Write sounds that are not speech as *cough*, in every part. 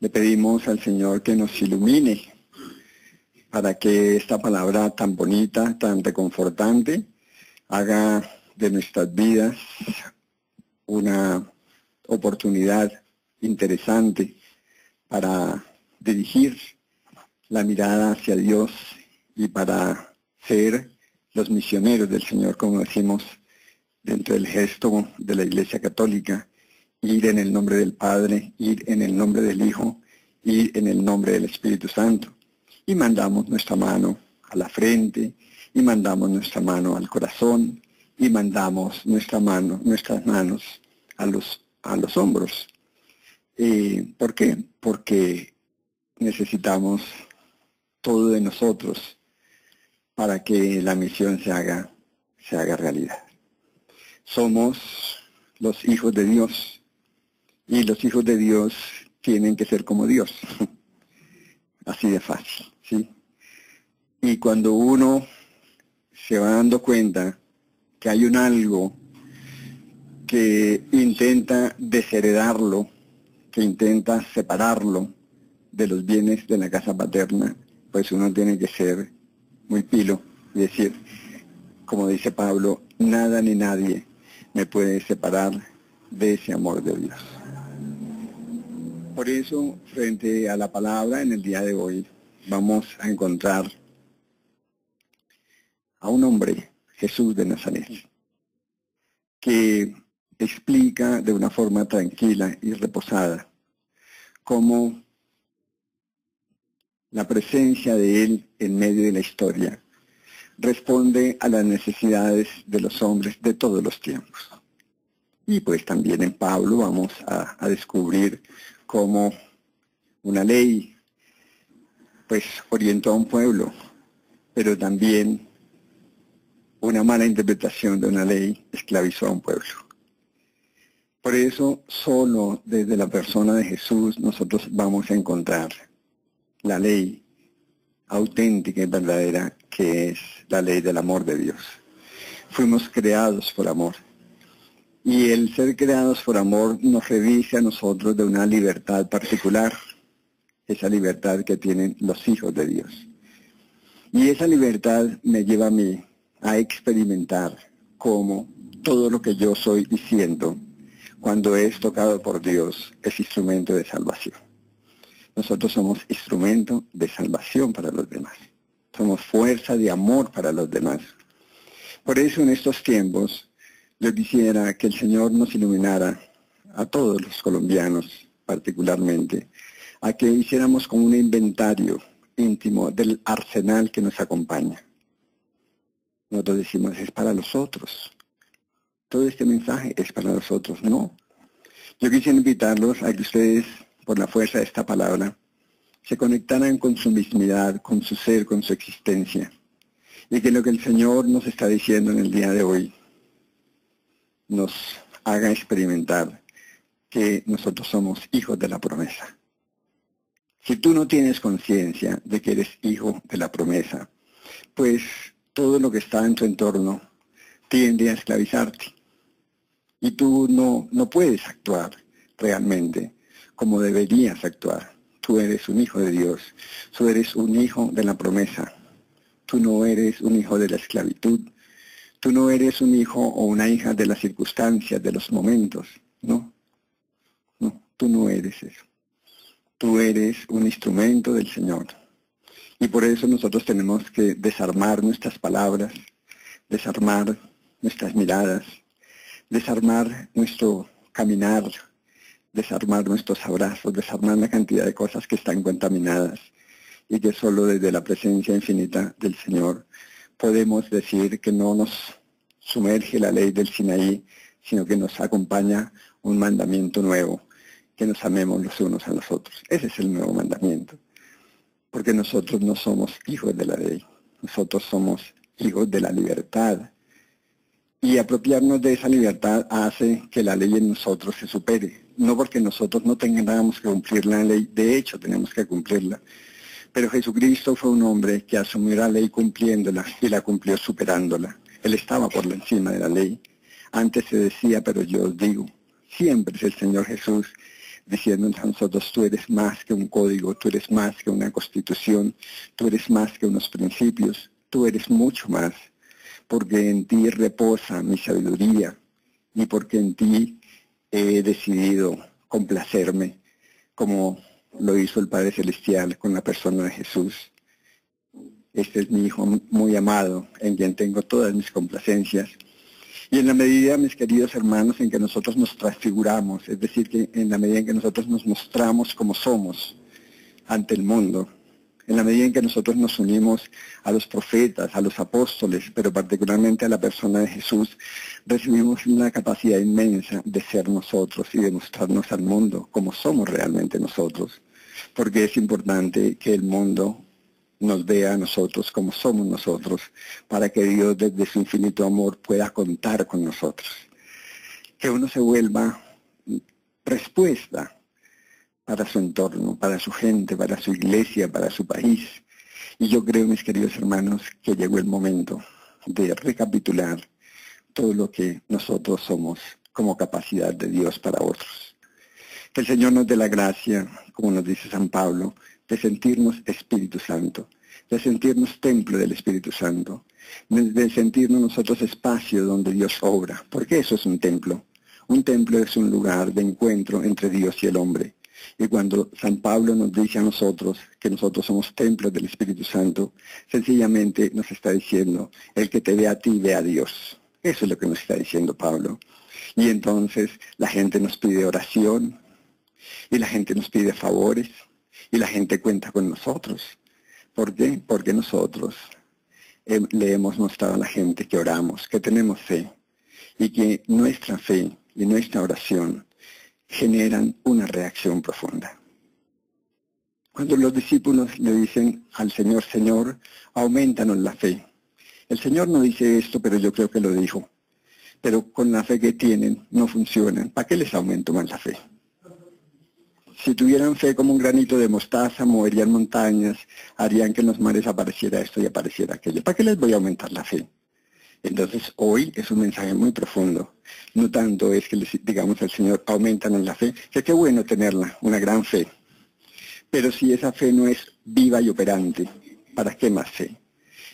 Le pedimos al Señor que nos ilumine para que esta palabra tan bonita, tan reconfortante, haga de nuestras vidas una oportunidad interesante para dirigir la mirada hacia Dios y para ser los misioneros del Señor, como decimos dentro del gesto de la Iglesia Católica, ir en el nombre del Padre, ir en el nombre del Hijo, ir en el nombre del Espíritu Santo. Y mandamos nuestra mano a la frente, y mandamos nuestra mano al corazón, y mandamos nuestra mano, nuestras manos a los, a los hombros. Eh, ¿Por qué? Porque necesitamos todo de nosotros para que la misión se haga, se haga realidad. Somos los hijos de Dios y los hijos de Dios tienen que ser como Dios. *laughs* Así de fácil, ¿sí? Y cuando uno se va dando cuenta que hay un algo que intenta desheredarlo, que intenta separarlo de los bienes de la casa paterna, pues uno tiene que ser muy pilo y decir, como dice Pablo, nada ni nadie me puede separar de ese amor de Dios. Por eso, frente a la palabra en el día de hoy, vamos a encontrar a un hombre, Jesús de Nazaret, que explica de una forma tranquila y reposada cómo la presencia de Él en medio de la historia responde a las necesidades de los hombres de todos los tiempos. Y pues también en Pablo vamos a, descubrir como una ley, pues orientó a un pueblo, pero también una mala interpretación de una ley esclavizó a un pueblo. Por eso, solo desde la persona de Jesús nosotros vamos a encontrar la ley auténtica y verdadera que es la ley del amor de Dios. Fuimos creados por amor. Y el ser creados por amor nos revise a nosotros de una libertad particular, esa libertad que tienen los hijos de Dios. Y esa libertad me lleva a mí a experimentar cómo todo lo que yo soy y siento, cuando es tocado por Dios, es instrumento de salvación. Nosotros somos instrumento de salvación para los demás. Somos fuerza de amor para los demás. Por eso en estos tiempos yo quisiera que el Señor nos iluminara a todos los colombianos particularmente, a que hiciéramos como un inventario íntimo del arsenal que nos acompaña. Nosotros decimos, es para los otros. Todo este mensaje es para los otros. No. Yo quisiera invitarlos a que ustedes, por la fuerza de esta palabra, se conectaran con su mismidad, con su ser, con su existencia. Y que lo que el Señor nos está diciendo en el día de hoy nos haga experimentar que nosotros somos hijos de la promesa. Si tú no tienes conciencia de que eres hijo de la promesa, pues todo lo que está en tu entorno tiende a esclavizarte. Y tú no, no puedes actuar realmente como deberías actuar. Tú eres un hijo de Dios, tú eres un hijo de la promesa, tú no eres un hijo de la esclavitud, Tú no eres un hijo o una hija de las circunstancias, de los momentos, ¿no? No, tú no eres eso. Tú eres un instrumento del Señor. Y por eso nosotros tenemos que desarmar nuestras palabras, desarmar nuestras miradas, desarmar nuestro caminar, desarmar nuestros abrazos, desarmar la cantidad de cosas que están contaminadas y que solo desde la presencia infinita del Señor podemos decir que no nos sumerge la ley del Sinaí, sino que nos acompaña un mandamiento nuevo, que nos amemos los unos a los otros. Ese es el nuevo mandamiento, porque nosotros no somos hijos de la ley, nosotros somos hijos de la libertad. Y apropiarnos de esa libertad hace que la ley en nosotros se supere, no porque nosotros no tengamos que cumplir la ley, de hecho tenemos que cumplirla, pero Jesucristo fue un hombre que asumió la ley cumpliéndola y la cumplió superándola. Él estaba por encima de la ley. Antes se decía, pero yo os digo, siempre es el Señor Jesús diciendo a nosotros, tú eres más que un código, tú eres más que una constitución, tú eres más que unos principios, tú eres mucho más, porque en ti reposa mi sabiduría y porque en ti he decidido complacerme, como lo hizo el Padre Celestial con la persona de Jesús. Este es mi Hijo muy amado, en quien tengo todas mis complacencias. Y en la medida, mis queridos hermanos, en que nosotros nos transfiguramos, es decir, que en la medida en que nosotros nos mostramos como somos ante el mundo, en la medida en que nosotros nos unimos a los profetas, a los apóstoles, pero particularmente a la persona de Jesús, recibimos una capacidad inmensa de ser nosotros y de mostrarnos al mundo como somos realmente nosotros, porque es importante que el mundo nos vea a nosotros como somos nosotros, para que Dios desde su infinito amor pueda contar con nosotros. Que uno se vuelva respuesta para su entorno, para su gente, para su iglesia, para su país. Y yo creo, mis queridos hermanos, que llegó el momento de recapitular todo lo que nosotros somos como capacidad de Dios para otros. Que el Señor nos dé la gracia, como nos dice San Pablo, de sentirnos Espíritu Santo, de sentirnos templo del Espíritu Santo, de sentirnos nosotros espacio donde Dios obra, porque eso es un templo. Un templo es un lugar de encuentro entre Dios y el hombre. Y cuando San Pablo nos dice a nosotros que nosotros somos templos del Espíritu Santo, sencillamente nos está diciendo, el que te ve a ti ve a Dios. Eso es lo que nos está diciendo Pablo. Y entonces la gente nos pide oración, y la gente nos pide favores, y la gente cuenta con nosotros. ¿Por qué? Porque nosotros le hemos mostrado a la gente que oramos, que tenemos fe y que nuestra fe y nuestra oración generan una reacción profunda. Cuando los discípulos le dicen al Señor, Señor, aumentanos la fe. El Señor no dice esto, pero yo creo que lo dijo. Pero con la fe que tienen no funcionan. ¿Para qué les aumento más la fe? Si tuvieran fe como un granito de mostaza, moverían montañas, harían que en los mares apareciera esto y apareciera aquello. ¿Para qué les voy a aumentar la fe? Entonces hoy es un mensaje muy profundo. No tanto es que les digamos al Señor, aumentan en la fe, que qué bueno tenerla, una gran fe. Pero si esa fe no es viva y operante, ¿para qué más fe?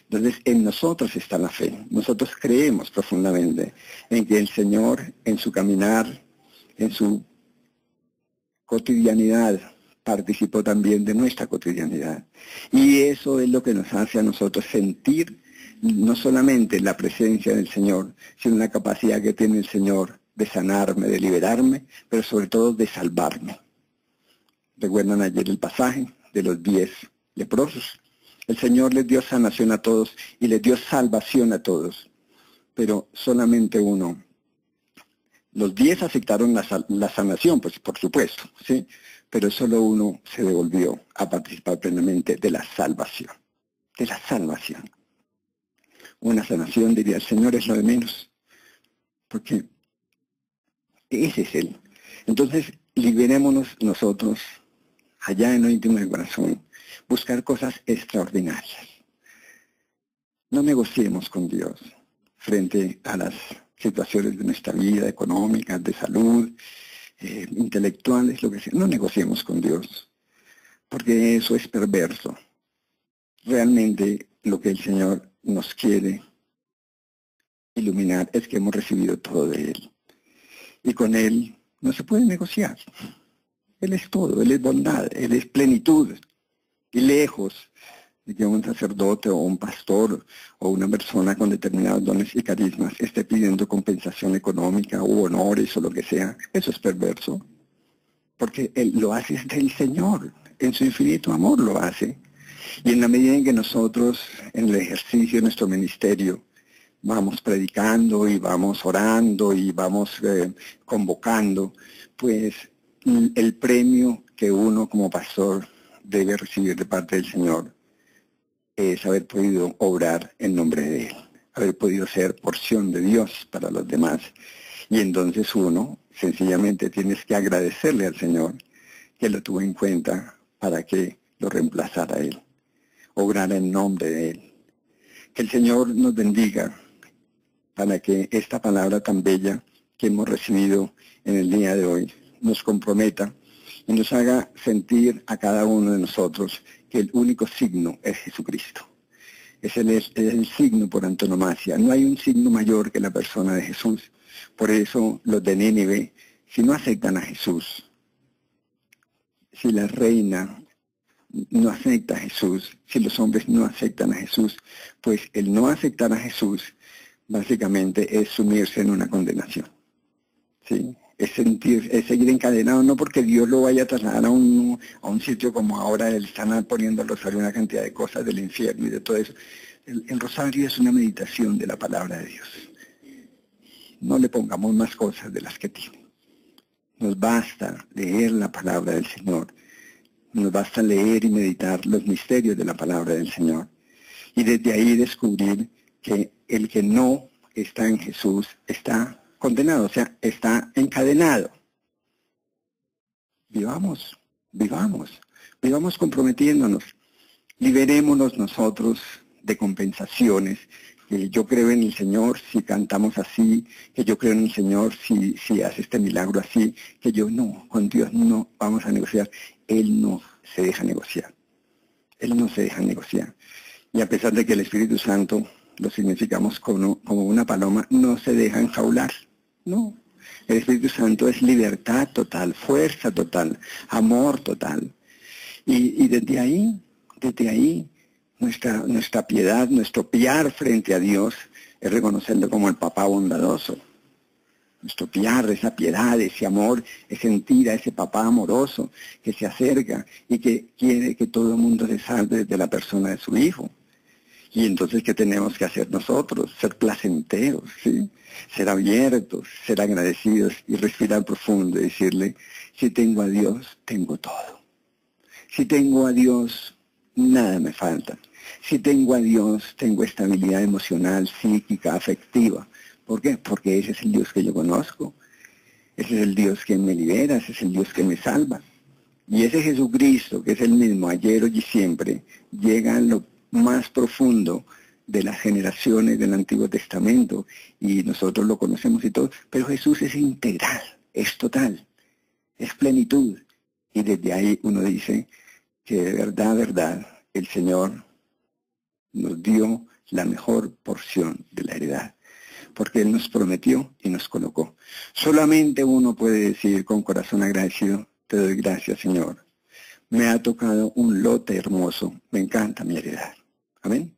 Entonces en nosotros está la fe. Nosotros creemos profundamente en que el Señor en su caminar, en su cotidianidad, participó también de nuestra cotidianidad. Y eso es lo que nos hace a nosotros sentir no solamente la presencia del Señor, sino la capacidad que tiene el Señor de sanarme, de liberarme, pero sobre todo de salvarme. Recuerdan ayer el pasaje de los diez leprosos. El Señor les dio sanación a todos y les dio salvación a todos, pero solamente uno los diez aceptaron la, sanación, pues por supuesto, ¿sí? Pero solo uno se devolvió a participar plenamente de la salvación, de la salvación. Una sanación, diría el Señor, es lo de menos, porque ese es Él. Entonces, liberémonos nosotros, allá en lo íntimo del corazón, buscar cosas extraordinarias. No negociemos con Dios frente a las situaciones de nuestra vida económica, de salud, eh, intelectuales, lo que sea. No negociemos con Dios, porque eso es perverso. Realmente lo que el Señor nos quiere iluminar es que hemos recibido todo de Él. Y con Él no se puede negociar. Él es todo, Él es bondad, Él es plenitud. Y lejos de que un sacerdote o un pastor o una persona con determinados dones y carismas esté pidiendo compensación económica o honores o lo que sea, eso es perverso. Porque él lo hace desde el Señor, en su infinito amor lo hace. Y en la medida en que nosotros, en el ejercicio de nuestro ministerio, vamos predicando y vamos orando y vamos eh, convocando, pues el premio que uno como pastor debe recibir de parte del Señor es haber podido obrar en nombre de Él, haber podido ser porción de Dios para los demás. Y entonces uno sencillamente tienes que agradecerle al Señor que lo tuvo en cuenta para que lo reemplazara Él, obrar en nombre de Él. Que el Señor nos bendiga para que esta palabra tan bella que hemos recibido en el día de hoy nos comprometa y nos haga sentir a cada uno de nosotros el único signo es Jesucristo. Es el, es el signo por antonomasia. No hay un signo mayor que la persona de Jesús. Por eso los de Nínive, si no aceptan a Jesús, si la reina no acepta a Jesús, si los hombres no aceptan a Jesús, pues el no aceptar a Jesús básicamente es sumirse en una condenación. ¿sí? Es, sentir, es seguir encadenado, no porque Dios lo vaya a trasladar a un, a un sitio como ahora él están poniendo al rosario una cantidad de cosas del infierno y de todo eso. El, el rosario es una meditación de la palabra de Dios. No le pongamos más cosas de las que tiene. Nos basta leer la palabra del Señor. Nos basta leer y meditar los misterios de la palabra del Señor. Y desde ahí descubrir que el que no está en Jesús está condenado, o sea, está encadenado. Vivamos, vivamos, vivamos comprometiéndonos. Liberémonos nosotros de compensaciones. Que yo creo en el Señor si cantamos así, que yo creo en el Señor si, si hace este milagro así, que yo no, con Dios no vamos a negociar. Él no se deja negociar. Él no se deja negociar. Y a pesar de que el Espíritu Santo lo significamos como, como una paloma, no se deja enjaular. No. El Espíritu Santo es libertad total, fuerza total, amor total. Y, desde ahí, desde ahí, nuestra, nuestra piedad, nuestro piar frente a Dios es reconocerlo como el papá bondadoso. Nuestro piar, esa piedad, ese amor, es sentir a ese papá amoroso que se acerca y que quiere que todo el mundo se salve desde la persona de su hijo. Y entonces, ¿qué tenemos que hacer nosotros? Ser placenteros, ¿sí? Ser abiertos, ser agradecidos y respirar profundo y decirle, si tengo a Dios, tengo todo. Si tengo a Dios, nada me falta. Si tengo a Dios, tengo estabilidad emocional, psíquica, afectiva. ¿Por qué? Porque ese es el Dios que yo conozco. Ese es el Dios que me libera, ese es el Dios que me salva. Y ese Jesucristo, que es el mismo ayer, hoy y siempre, llega a lo más profundo de las generaciones del Antiguo Testamento y nosotros lo conocemos y todo, pero Jesús es integral, es total, es plenitud. Y desde ahí uno dice que de verdad, verdad, el Señor nos dio la mejor porción de la heredad, porque Él nos prometió y nos colocó. Solamente uno puede decir con corazón agradecido, te doy gracias Señor. Me ha tocado un lote hermoso, me encanta mi heredad. Amén.